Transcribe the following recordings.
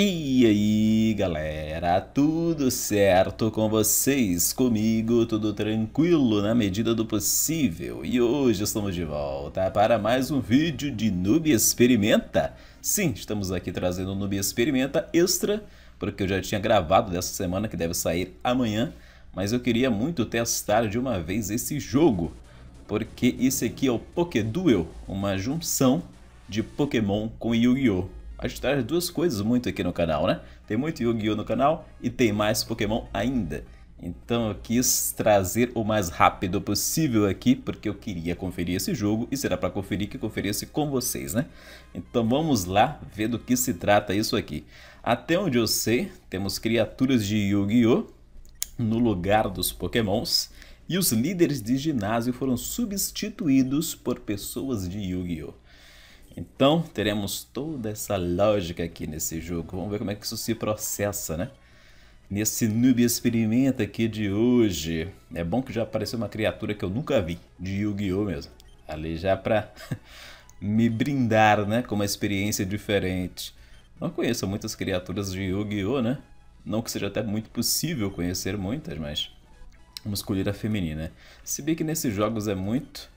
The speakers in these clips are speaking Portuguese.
E aí galera, tudo certo com vocês? Comigo tudo tranquilo na medida do possível e hoje estamos de volta para mais um vídeo de Noob Experimenta. Sim, estamos aqui trazendo o Noob Experimenta Extra, porque eu já tinha gravado dessa semana que deve sair amanhã, mas eu queria muito testar de uma vez esse jogo, porque esse aqui é o Pokéduel, uma junção de Pokémon com Yu-Gi-Oh! A gente traz duas coisas muito aqui no canal, né? Tem muito Yu-Gi-Oh! no canal e tem mais Pokémon ainda. Então eu quis trazer o mais rápido possível aqui, porque eu queria conferir esse jogo e será para conferir que conferisse com vocês, né? Então vamos lá ver do que se trata isso aqui. Até onde eu sei, temos criaturas de Yu-Gi-Oh! no lugar dos Pokémons e os líderes de ginásio foram substituídos por pessoas de Yu-Gi-Oh! Então, teremos toda essa lógica aqui nesse jogo. Vamos ver como é que isso se processa, né? Nesse Noob Experimenta aqui de hoje. É bom que já apareceu uma criatura que eu nunca vi, de Yu-Gi-Oh! mesmo. Ali já pra me brindar, né? Com uma experiência diferente. Não conheço muitas criaturas de Yu-Gi-Oh! né? Não que seja até muito possível conhecer muitas, mas... Vamos escolher a feminina. Né? Se bem que nesses jogos é muito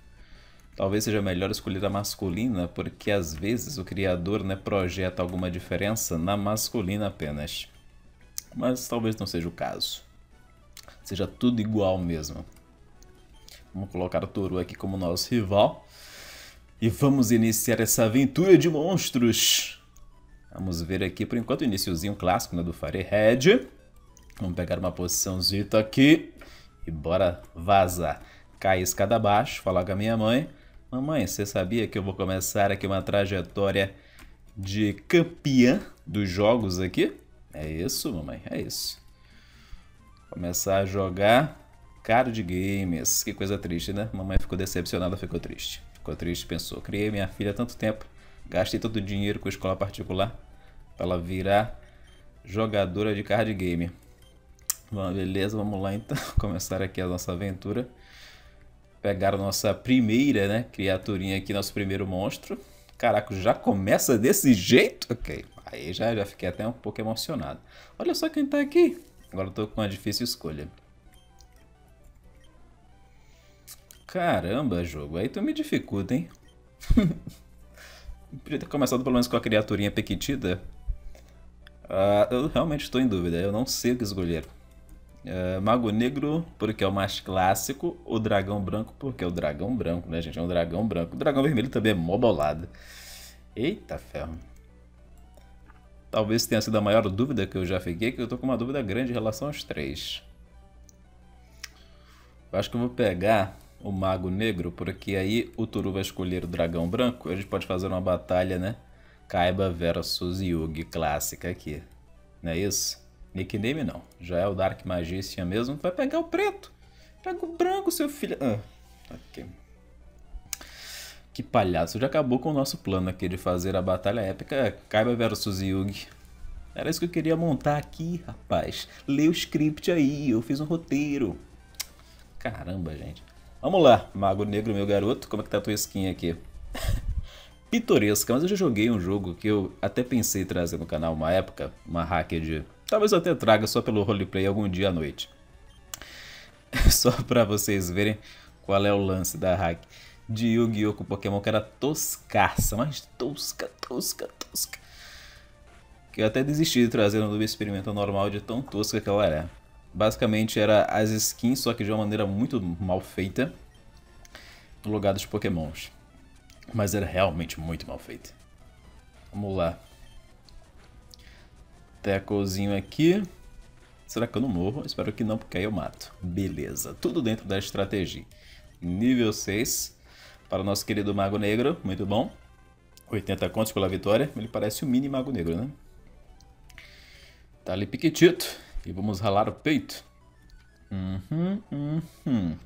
Talvez seja melhor escolher a masculina, porque às vezes o criador né, projeta alguma diferença na masculina apenas. Mas talvez não seja o caso. Seja tudo igual mesmo. Vamos colocar o Toru aqui como nosso rival. E vamos iniciar essa aventura de monstros. Vamos ver aqui, por enquanto, o iníciozinho clássico né, do Firehead. Vamos pegar uma posiçãozinha aqui. E bora vazar. Cai escada abaixo, falar com a minha mãe. Mamãe, você sabia que eu vou começar aqui uma trajetória de campeã dos jogos aqui? É isso, mamãe, é isso. Começar a jogar card games. Que coisa triste, né? Mamãe ficou decepcionada, ficou triste. Ficou triste, pensou. Criei minha filha há tanto tempo, gastei todo o dinheiro com escola particular para ela virar jogadora de card game. Bom, beleza, vamos lá então começar aqui a nossa aventura pegar nossa primeira, né, criaturinha aqui, nosso primeiro monstro. Caraca, já começa desse jeito? Ok, aí já, já fiquei até um pouco emocionado. Olha só quem tá aqui. Agora eu tô com uma difícil escolha. Caramba, jogo, aí tu me dificulta, hein? Podia ter começado pelo menos com a criaturinha pequitida. Uh, eu realmente estou em dúvida, eu não sei o que escolher. Uh, Mago Negro, porque é o mais clássico. O Dragão Branco, porque é o Dragão Branco, né, gente? É um Dragão Branco. O Dragão Vermelho também é mó bolado. Eita ferro. Talvez tenha sido a maior dúvida que eu já fiquei, que eu tô com uma dúvida grande em relação aos três. Eu acho que eu vou pegar o Mago Negro, porque aí o Turu vai escolher o Dragão Branco a gente pode fazer uma batalha, né? Kaiba versus Yugi clássica aqui. Não é isso? Nickname não. Já é o Dark Magician mesmo. Vai pegar o preto. Pega o branco, seu filho. Ah, ok. Que palhaço. Já acabou com o nosso plano aqui de fazer a batalha épica Kaiba versus Yugi. Era isso que eu queria montar aqui, rapaz. Lê o script aí. Eu fiz um roteiro. Caramba, gente. Vamos lá, Mago Negro, meu garoto. Como é que tá a tua skin aqui? Pitoresca, mas eu já joguei um jogo que eu até pensei em trazer no canal uma época. Uma hacker de Talvez eu até traga só pelo roleplay algum dia à noite. só pra vocês verem qual é o lance da hack de Yu-Gi-Oh! com Pokémon que era toscaça, mas tosca, tosca, tosca. Que eu até desisti de trazer no Noob Experimento normal de tão tosca que ela era. Basicamente era as skins, só que de uma maneira muito mal feita no lugar dos Pokémons. Mas era realmente muito mal feita. Vamos lá. Tacklezinho aqui. Será que eu não morro? Espero que não, porque aí eu mato. Beleza, tudo dentro da estratégia. Nível 6 para o nosso querido Mago Negro, muito bom. 80 contos pela vitória. Ele parece o mini Mago Negro, né? Tá ali piquitito. E vamos ralar o peito. Uhum, uhum.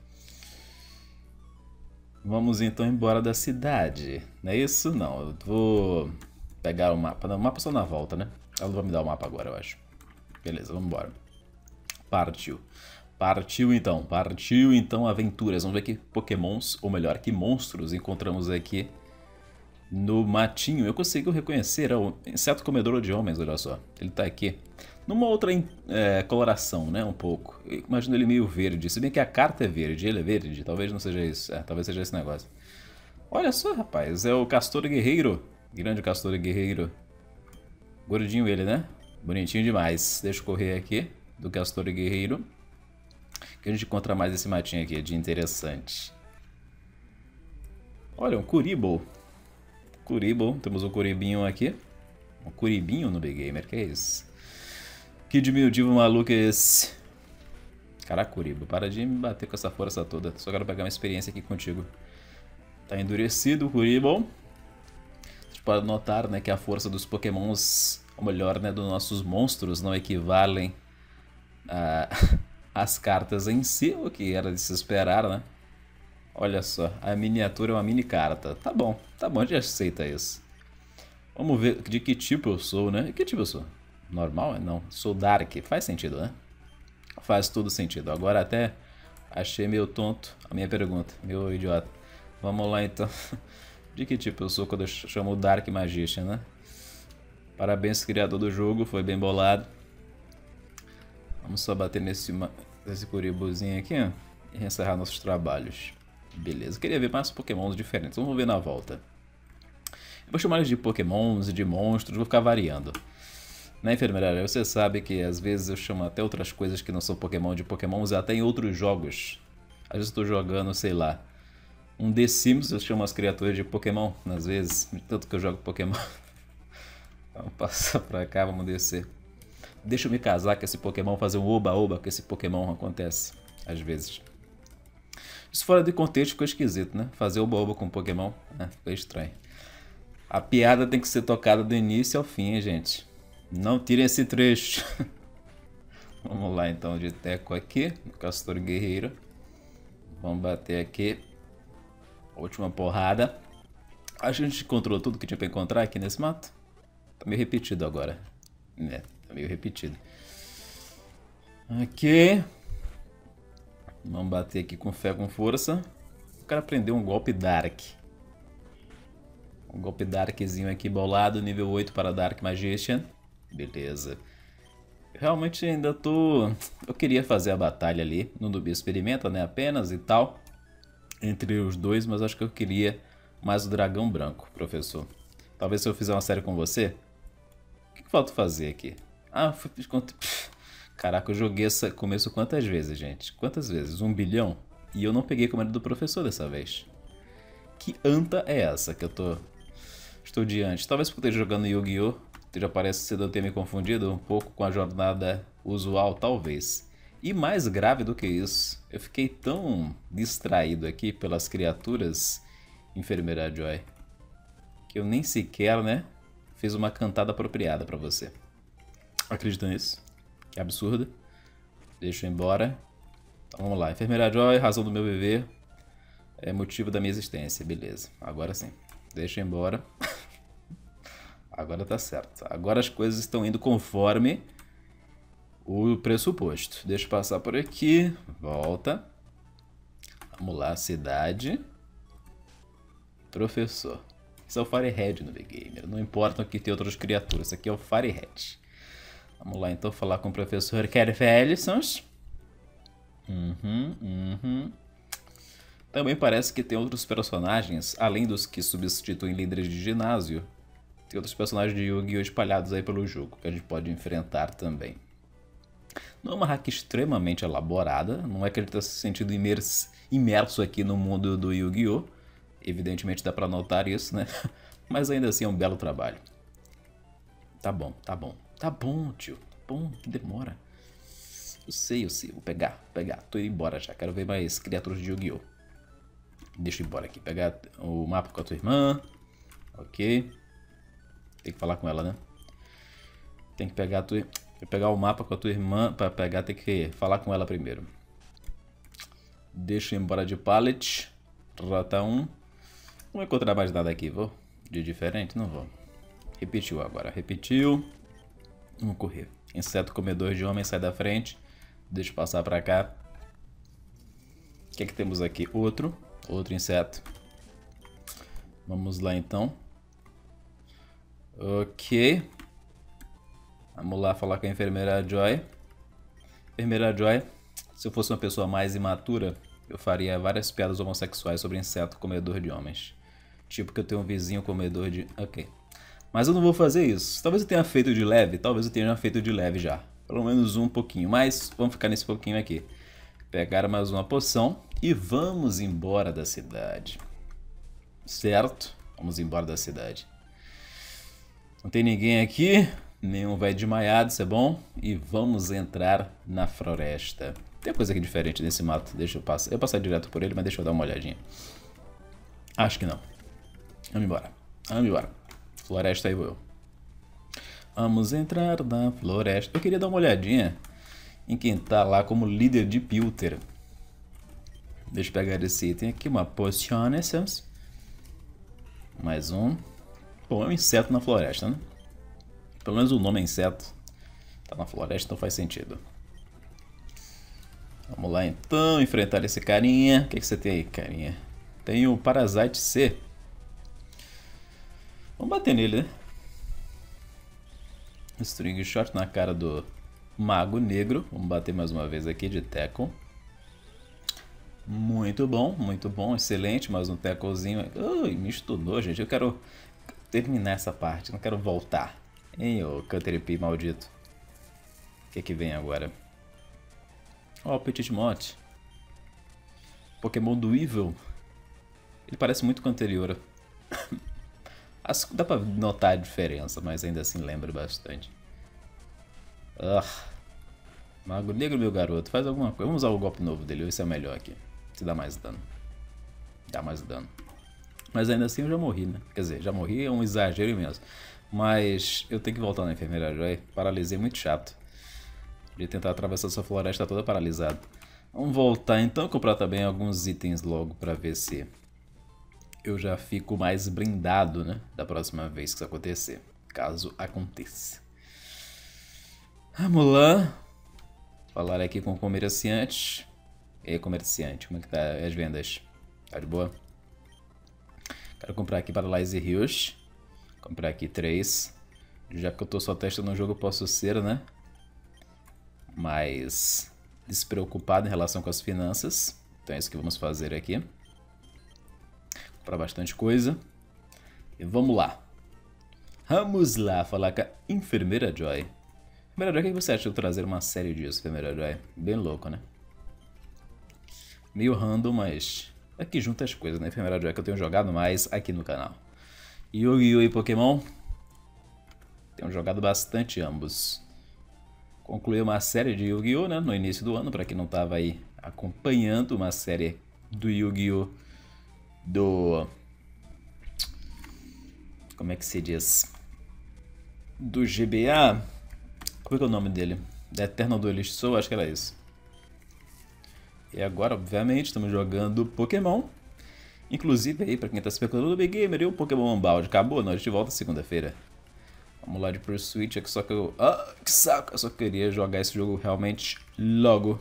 Vamos então embora da cidade. Não é isso? Não, eu vou pegar o mapa. O mapa só na volta, né? Ela vai me dar o mapa agora, eu acho. Beleza, vamos embora. Partiu. Partiu então, partiu então aventuras. Vamos ver que pokémons, ou melhor, que monstros encontramos aqui no matinho. Eu consigo reconhecer é o inseto comedor de homens, olha só. Ele tá aqui. Numa outra é, coloração, né, um pouco. Imagino ele meio verde. Se bem que a carta é verde, ele é verde. Talvez não seja isso. É, talvez seja esse negócio. Olha só, rapaz. É o Castor Guerreiro. Grande Castor Guerreiro. Gordinho ele, né? Bonitinho demais. Deixa eu correr aqui do Castor Guerreiro. Que a gente encontra mais esse matinho aqui de interessante. Olha, um Curibo. Curibo. Temos um Curibinho aqui. Um Curibinho no Big Gamer, que é isso? Que diminutivo maluco é esse? Caraca, Curibo, para de me bater com essa força toda. Só quero pegar uma experiência aqui contigo. Tá endurecido o Curibo. Pode notar né, que a força dos pokémons, ou melhor, né, dos nossos monstros, não equivalem às cartas em si, o que era de se esperar, né? Olha só, a miniatura é uma mini carta. Tá bom, tá bom, a gente aceita isso. Vamos ver de que tipo eu sou, né? Que tipo eu sou? Normal? Não, sou Dark. Faz sentido, né? Faz todo sentido. Agora até achei meio tonto a minha pergunta, meu idiota. Vamos lá então. De que tipo eu sou quando eu chamo Dark Magician, né? Parabéns, criador do jogo, foi bem bolado. Vamos só bater nesse, nesse curibuzinho aqui, ó, e encerrar nossos trabalhos. Beleza, queria ver mais pokémons diferentes, vamos ver na volta. Eu vou chamar eles de pokémons e de monstros, vou ficar variando. Na enfermeira, você sabe que às vezes eu chamo até outras coisas que não são Pokémon de Pokémons até em outros jogos. Às vezes estou jogando, sei lá, um The Sims, eu chamo as criaturas de Pokémon, às vezes, tanto que eu jogo Pokémon. Vamos passar pra cá, vamos descer. Deixa eu me casar com esse Pokémon, fazer um oba-oba com esse Pokémon, acontece, às vezes. Isso fora de contexto ficou esquisito, né? Fazer oba-oba com Pokémon, né? Ficou estranho. A piada tem que ser tocada do início ao fim, hein, gente. Não tirem esse trecho. Vamos lá então de teco aqui, Castor Guerreiro. Vamos bater aqui. Última porrada. Acho que a gente encontrou tudo que tinha pra encontrar aqui nesse mato. Tá meio repetido agora. É, tá meio repetido. Aqui. Vamos bater aqui com fé, com força. O cara aprendeu um golpe Dark. Um golpe Darkzinho aqui bolado, nível 8 para Dark Magician. Beleza. Realmente ainda tô... Eu queria fazer a batalha ali no Nubi Experimenta, né? Apenas e tal. Entre os dois, mas acho que eu queria mais o Dragão Branco, professor. Talvez se eu fizer uma série com você... O que, que falta fazer aqui? Ah, fui... Caraca, eu joguei esse começo quantas vezes, gente? Quantas vezes? Um bilhão? E eu não peguei comando do professor dessa vez. Que anta é essa que eu tô... Estou diante? Talvez porque eu esteja jogando Yu-Gi-Oh! já parece ser eu ter me confundido um pouco com a jornada usual, talvez. E mais grave do que isso, eu fiquei tão distraído aqui pelas criaturas, enfermeira Joy, que eu nem sequer, né, fiz uma cantada apropriada para você. Acredita nisso? Que absurdo. Deixa eu ir embora. Então vamos lá, enfermeira Joy, razão do meu viver, é motivo da minha existência, beleza. Agora sim, deixa eu ir embora. Agora tá certo. Agora as coisas estão indo conforme o pressuposto. Deixa eu passar por aqui. Volta. Vamos lá, cidade. Professor. Isso é o Firehead no Big Gamer. Não importa que tem outras criaturas. Isso aqui é o Firehead. Vamos lá então falar com o professor Kerfelisons. Uhum, uhum. Também parece que tem outros personagens, além dos que substituem líderes de ginásio, tem outros personagens de Yu-Gi-Oh! espalhados aí pelo jogo, que a gente pode enfrentar também. Não é uma hack extremamente elaborada, não é que a gente está se sentindo imerso aqui no mundo do Yu-Gi-Oh! Evidentemente dá para notar isso, né? Mas ainda assim é um belo trabalho. Tá bom, tá bom. Tá bom, tio. Tá bom, que demora. Eu sei, eu sei. Vou pegar, vou pegar. Tô indo embora já. Quero ver mais criaturas de Yu-Gi-Oh! Deixa eu ir embora aqui. Pegar o mapa com a tua irmã. Ok. Tem que falar com ela, né? Tem que pegar, tu, pegar o mapa com a tua irmã. Pra pegar, tem que falar com ela primeiro. Deixa eu ir embora de pallet. Rota 1. Não encontrar mais nada aqui, vou? De diferente? Não vou. Repetiu agora. Repetiu. Vamos correr. Inseto comedor de homem, sai da frente. Deixa eu passar pra cá. O que é que temos aqui? Outro. Outro inseto. Vamos lá então. Ok. Vamos lá falar com a enfermeira Joy. Enfermeira Joy, se eu fosse uma pessoa mais imatura, eu faria várias piadas homossexuais sobre inseto comedor de homens. Tipo que eu tenho um vizinho comedor de... Ok. Mas eu não vou fazer isso. Talvez eu tenha feito de leve, talvez eu tenha feito de leve já. Pelo menos um pouquinho, mas vamos ficar nesse pouquinho aqui. Pegar mais uma poção e vamos embora da cidade. Certo? Vamos embora da cidade. Não tem ninguém aqui, nenhum vai desmaiado, isso é bom. E vamos entrar na floresta. Tem coisa aqui diferente nesse mato, deixa eu passar. Eu passar direto por ele, mas deixa eu dar uma olhadinha. Acho que não. Vamos embora. Vamos embora. Floresta aí vou eu. Vamos entrar na floresta. Eu queria dar uma olhadinha em quem tá lá como líder de Pilter. Deixa eu pegar esse item aqui, uma Potion Essence. Mais um. Bom, é um inseto na floresta, né? Pelo menos o nome é inseto. Tá na floresta, então faz sentido. Vamos lá então, enfrentar esse carinha. O que, que você tem aí, carinha? Tem o Parasite C. Vamos bater nele, né? String Shot na cara do Mago Negro. Vamos bater mais uma vez aqui de Tackle. Muito bom, muito bom, excelente. Mais um tacklezinho. Ui, me estudou, gente. Eu quero terminar essa parte, não quero voltar. Hein, ô Caterpie maldito. O que que vem agora? Ó, oh, Petit Mote. Pokémon do Evil. Ele parece muito com o anterior. Dá pra notar a diferença, mas ainda assim lembra bastante. Ah. Mago Negro, meu garoto, faz alguma coisa. Vamos usar o golpe novo dele, esse é o melhor aqui. Se dá mais dano. Dá mais dano. Mas ainda assim eu já morri, né? Quer dizer, já morri é um exagero imenso. Mas eu tenho que voltar na enfermeira Joy. Paralisei muito chato. De tentar atravessar essa floresta toda paralisada. Vamos voltar então, comprar também alguns itens logo para ver se eu já fico mais blindado, né? Da próxima vez que isso acontecer. Caso aconteça. Vamos lá. Falar aqui com o comerciante. E comerciante, como é que tá as vendas? Tá de boa? Quero comprar aqui para Lize Hills. Comprar aqui três. Já que eu tô só testando o jogo, posso ser, né? Mais despreocupado em relação com as finanças. Então é isso que vamos fazer aqui para bastante coisa. E vamos lá. Vamos lá falar com a Enfermeira Joy. Enfermeira Joy, o que você acha de eu trazer uma série disso, Enfermeira Joy? Bem louco, né? Meio random, mas aqui junta as coisas, né? Enfermeira Joy que eu tenho jogado mais aqui no canal. Yu-Gi-Oh! e Pokémon. Tenho jogado bastante ambos. Concluí uma série de Yu-Gi-Oh! Né? no início do ano, para quem não estava aí acompanhando uma série do Yu-Gi-Oh! do. Como é que se diz? Do GBA. Como é que é o nome dele? Da Eternal Duelist Soul, acho que era isso. E agora, obviamente, estamos jogando Pokémon. Inclusive aí, pra quem tá especulando, o Big Gamer e o Pokémon Balde. Acabou? Não, a gente volta segunda-feira. Vamos lá de Pursuit, é que só que eu... Ah, que saco! Eu só queria jogar esse jogo realmente logo.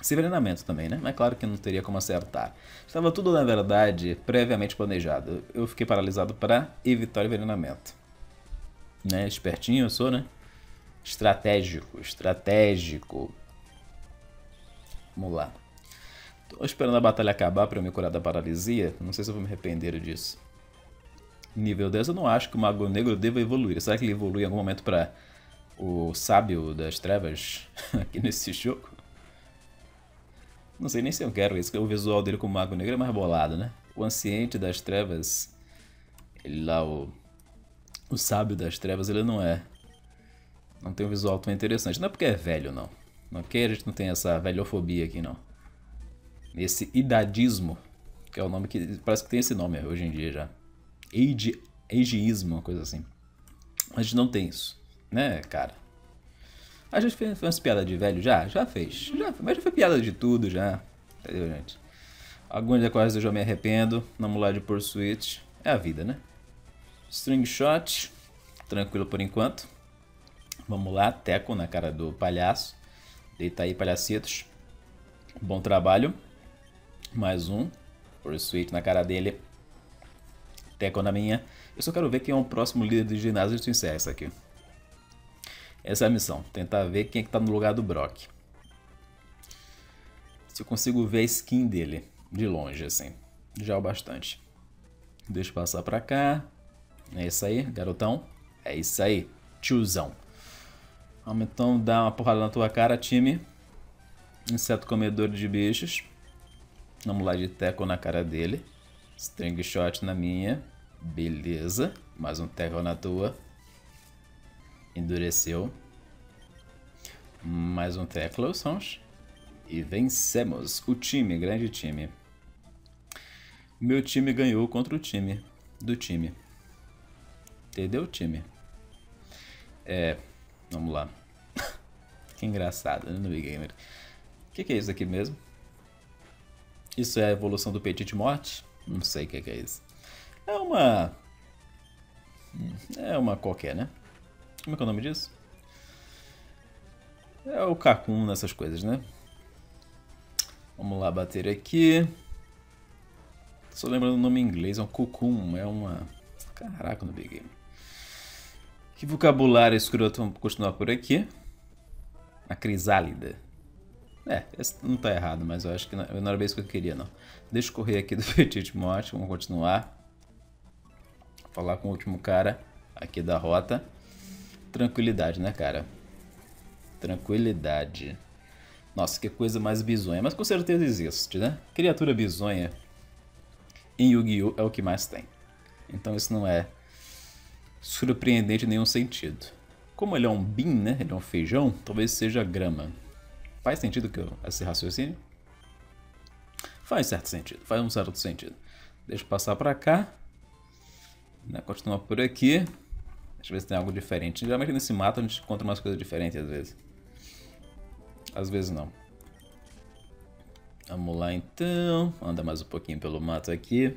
Sem envenenamento também, né? Mas claro que não teria como acertar. Estava tudo, na verdade, previamente planejado. Eu fiquei paralisado para evitar envenenamento. Né? Espertinho eu sou, né? Estratégico, estratégico. Vamos lá. Tô esperando a batalha acabar para eu me curar da paralisia. Não sei se eu vou me arrepender disso. Nível 10 eu não acho que o Mago Negro deva evoluir. Será que ele evolui em algum momento para o Sábio das Trevas aqui nesse jogo? Não sei nem se eu quero isso, que o visual dele como Mago Negro é mais bolado, né? O Anciente das Trevas, ele lá, o, o Sábio das Trevas, ele não é. Não tem um visual tão interessante. Não é porque é velho, não. Não é porque a gente não tem essa velhofobia aqui, não. Esse idadismo, que é o nome que. Parece que tem esse nome hoje em dia já. Age, ageismo, uma coisa assim. A gente não tem isso, né, cara? A gente fez umas piadas de velho já? Já fez. Já, mas já foi piada de tudo já. Entendeu, gente? Algumas coisas eu já me arrependo. Vamos lá de Pursuit. É a vida, né? String Shot. Tranquilo por enquanto. Vamos lá. Teco na cara do palhaço. Deita aí, palhacitos. Bom trabalho. Mais um. Pursuit na cara dele. teco na minha. Eu só quero ver quem é o próximo líder de ginásio e encerra isso aqui. Essa é a missão, tentar ver quem é que tá no lugar do Brock. Se eu consigo ver a skin dele de longe, assim, já é o bastante. Deixa eu passar pra cá. É isso aí, garotão. É isso aí, tiozão. Vamos então dar uma porrada na tua cara, time. Inseto comedor de bichos. Vamos lá de teco na cara dele. String shot na minha. Beleza. Mais um teco na tua. Endureceu. Mais um teco, sons. E vencemos o time, grande time. Meu time ganhou contra o time do time. Entendeu, time? É, vamos lá. que engraçado, né, no Big Gamer. O que, que, é isso aqui mesmo? Isso é a evolução do Petit Morte? Não sei o que, que, é isso. É uma... É uma qualquer, né? Como é que é o nome disso? É o Kakun nessas coisas, né? Vamos lá bater aqui. Só lembrando o nome em inglês, é um Cocoon, é uma... Caraca, no Big Game. Que vocabulário escroto, vamos continuar por aqui. A crisálida. É, não tá errado, mas eu acho que não, não era bem isso que eu queria, não. Deixa eu correr aqui do Petit Morte, vamos continuar. Falar com o último cara aqui da rota. Tranquilidade, né, cara? Tranquilidade. Nossa, que coisa mais bizonha. Mas com certeza existe, né? Criatura bizonha em Yu-Gi-Oh! é o que mais tem. Então isso não é surpreendente em nenhum sentido. Como ele é um bin, né? Ele é um feijão, talvez seja grama. Faz sentido que eu, esse raciocínio? Faz certo sentido, faz um certo sentido. Deixa eu passar pra cá. Né? Continuar por aqui. Deixa eu ver se tem algo diferente. Geralmente nesse mato a gente encontra umas coisas diferentes às vezes. Às vezes não. Vamos lá então. Anda mais um pouquinho pelo mato aqui.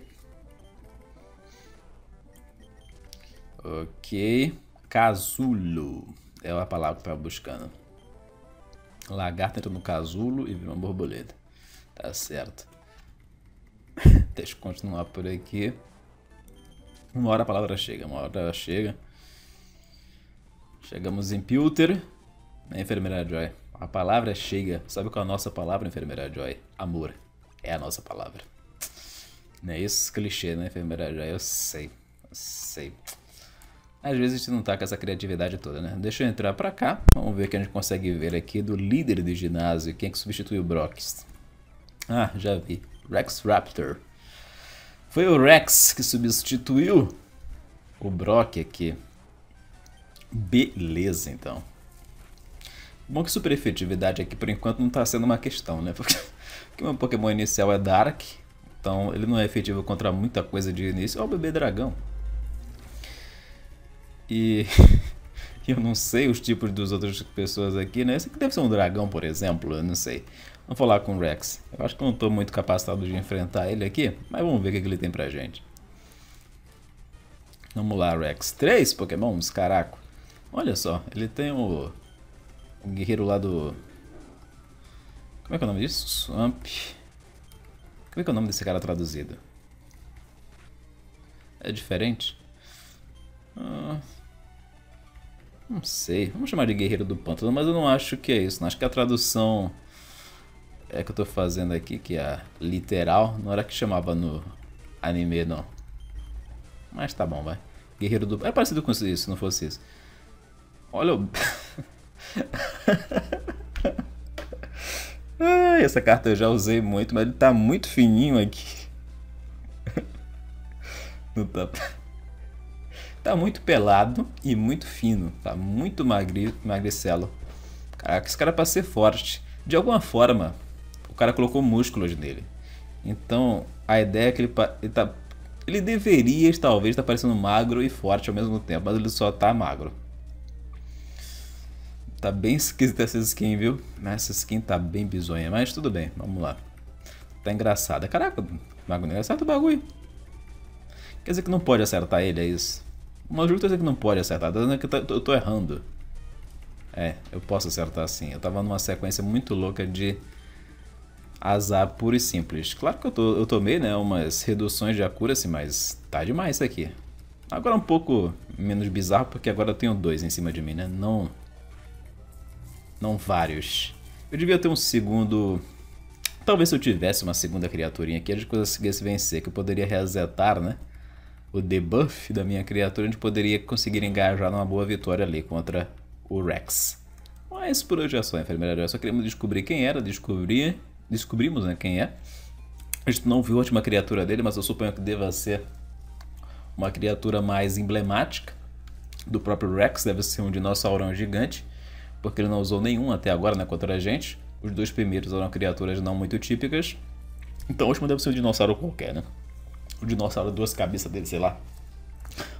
Ok. Casulo. É a palavra que eu estava buscando. Lagarto entra no casulo e vira uma borboleta. Tá certo. Deixa eu continuar por aqui. Uma hora a palavra chega, uma hora ela chega. Chegamos em Pilter. Na enfermeira Joy. A palavra chega. Sabe qual é a nossa palavra, enfermeira Joy? Amor. É a nossa palavra. Não é isso? Clichê, né, enfermeira Joy? Eu sei. Eu sei. Às vezes a gente não tá com essa criatividade toda, né? Deixa eu entrar pra cá. Vamos ver o que a gente consegue ver aqui do líder de ginásio. Quem é que substituiu o Brox? Ah, já vi. Rex Raptor. Foi o Rex que substituiu o Brock aqui. Beleza, então. Bom que super efetividade aqui por enquanto não tá sendo uma questão, né? Porque, porque meu Pokémon inicial é Dark. Então ele não é efetivo contra muita coisa de início. Ó, o bebê dragão. E eu não sei os tipos dos outras pessoas aqui, né? Esse aqui deve ser um dragão, por exemplo, eu não sei. Vamos falar com o Rex. Eu acho que não estou muito capacitado de enfrentar ele aqui, mas vamos ver o que, ele tem pra gente. Vamos lá, Rex. Três pokémons, caraca. Olha só, ele tem o, o guerreiro lá do... Como é que é o nome disso? Swamp. Como é que é o nome desse cara traduzido? É diferente? Ah, não sei. Vamos chamar de Guerreiro do Pântano, mas eu não acho que é isso. Não acho que a tradução é que eu tô fazendo aqui, que é literal, não era que chamava no anime, não. Mas tá bom, vai. Guerreiro do... É parecido com isso, se não fosse isso. Olha o... Ai, essa carta eu já usei muito, mas ele tá muito fininho aqui. Não tá... Tá muito pelado e muito fino. Tá muito magri, magricelo. Caraca, esse cara é pra ser forte. De alguma forma, o cara colocou músculos nele. Então, a ideia é que ele, ele tá... Ele deveria, talvez, estar tá parecendo magro e forte ao mesmo tempo, mas ele só tá magro. Tá bem esquisita essa skin, viu? Essa skin tá bem bizonha, mas tudo bem, vamos lá. Tá engraçada. Caraca, Magno, acerta o bagulho. Quer dizer que não pode acertar ele, é isso? Uma justa que não pode acertar, tá dizendo que eu tô errando. É, eu posso acertar sim. Eu tava numa sequência muito louca de azar puro e simples. Claro que eu, tô, eu tomei né, umas reduções de accuracy, mas tá demais isso aqui. Agora um pouco menos bizarro, porque agora eu tenho dois em cima de mim, né? Não, não vários. Eu devia ter um segundo... Talvez se eu tivesse uma segunda criaturinha aqui, a gente conseguisse vencer, que eu poderia resetar, né? O debuff da minha criatura, a gente poderia conseguir engajar numa boa vitória ali contra o Rex. Mas por hoje é só, enfermeira. Só queríamos descobrir quem era, descobrir, descobrimos né, quem é. A gente não viu a última criatura dele, mas eu suponho que deva ser uma criatura mais emblemática do próprio Rex, deve ser um dinossauro gigante, porque ele não usou nenhum até agora né, contra a gente. Os dois primeiros eram criaturas não muito típicas. Então o último deve ser um dinossauro qualquer, né? O dinossauro duas cabeças dele, sei lá.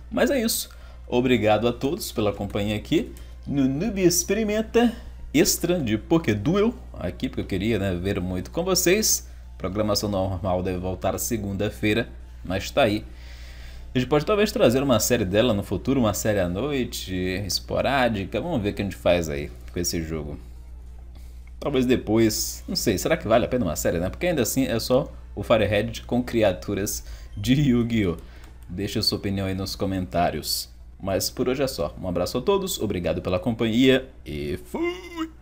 Mas é isso. Obrigado a todos pela companhia aqui no Noob Experimenta Extra de Pokéduel, aqui porque eu queria né, ver muito com vocês. Programação normal deve voltar segunda-feira, mas está aí. A gente pode talvez trazer uma série dela no futuro, uma série à noite, esporádica. Vamos ver o que a gente faz aí com esse jogo. Talvez depois, não sei, será que vale a pena uma série, né? Porque ainda assim é só o Firehead com criaturas de Yu-Gi-Oh! Deixa sua opinião aí nos comentários. Mas por hoje é só. Um abraço a todos, obrigado pela companhia e fui!